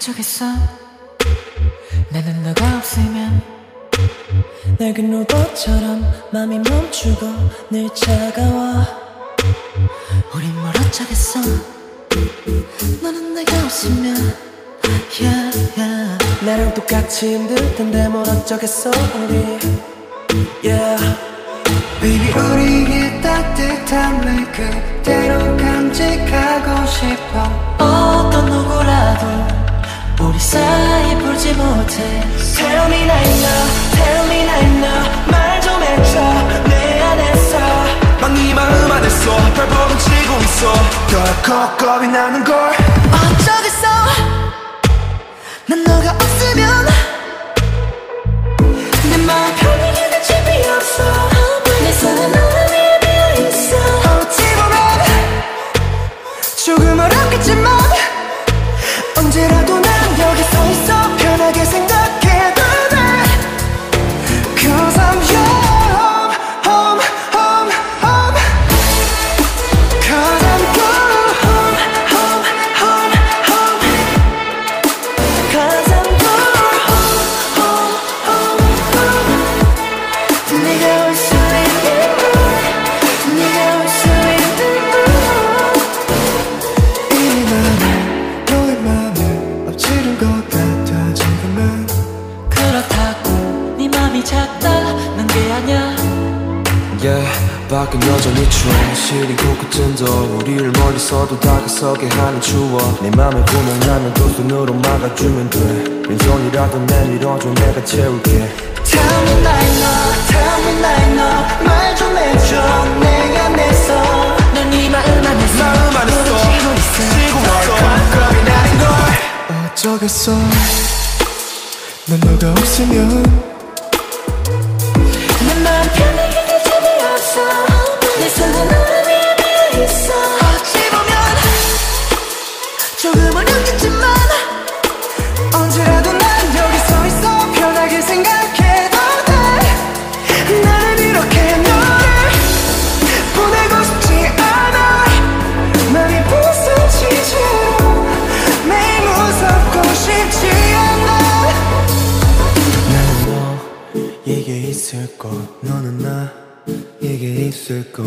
어쩌겠어 나는 너가 없으면 낡은 로봇처럼 맘이 멈추고 늘 차가워. 우린 뭘 어쩌겠어? 너는 내가 없으면 yeah, yeah. 나랑 똑같이 힘들 텐데 뭘 어쩌겠어 우리 yeah. Baby 우리의 따뜻함을 그대로 간직하고 싶어. 어떤 누구라도 우리 사이 풀지 못해. Tell me now Tell me now 말좀 해줘. 내 안에서. 막네 마음 안에서 발버둥 치고 있어. 덜컥 겁이 나는 걸. 어쩌겠어? 난 너가 Yeah, 밖은 여전히 추워. 시리고 끝은도 우리를 멀리서도 다가서게 하는 추억. 내 맘에 구멍 나면 두 손으로 막아주면 돼. 왼손이라도 내밀어줘 내가 채울게. Tell me 나의 너 Tell me 나의 너말 좀 해줘 내 안에서. 넌네 마음 안에서 마음 안에서 부르짖고 있어. 지고 있어. 겁이 나는 걸. 어쩌겠어. 난 너가 없으면 내 손은 너를 위해 비어있어. 어찌 보면 조금 어렵겠지만 언제라도 난 여기 서 있어. 편하게 생각해도 돼. 나는 이렇게 너를 보내고 싶지 않아. 맘이 부서지도록 매일 무섭고 싶지 않아. 나는 너에게 있을 것. 너는 나 에게 있을 것